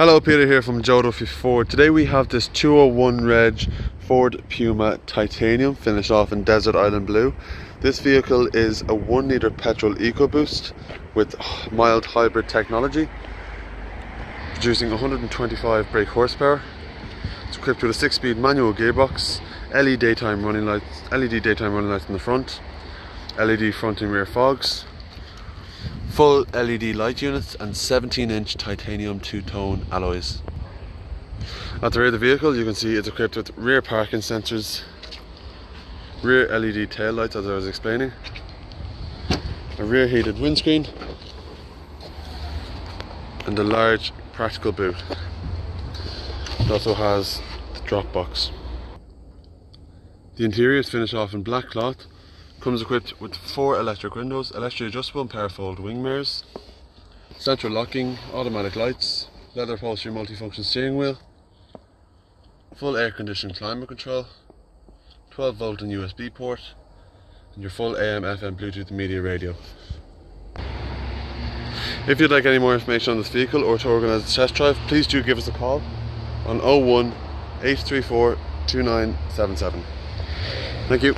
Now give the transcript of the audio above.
Hello, Peter here from Joe Duffy Ford. Today we have this 201 Reg Ford Puma Titanium finished off in Desert Island Blue. This vehicle is a 1 litre petrol EcoBoost with mild hybrid technology, producing 125 brake horsepower. It's equipped with a 6-speed manual gearbox, LED daytime running lights, LED daytime running lights in the front, LED front and rear fogs, full LED light units and 17 inch titanium two-tone alloys. At the rear of the vehicle you can see it's equipped with rear parking sensors, rear LED tail lights as I was explaining, a rear heated windscreen and a large practical boot. It also has the drop box. The interior is finished off in black cloth Comes equipped with four electric windows, electric adjustable and power fold wing mirrors, central locking, automatic lights, leather upholstery multifunction steering wheel, full air conditioned climate control, 12 volt and USB port, and your full AM, FM, Bluetooth media radio. If you'd like any more information on this vehicle or to organise a test drive, please do give us a call on 01 834 2977. Thank you.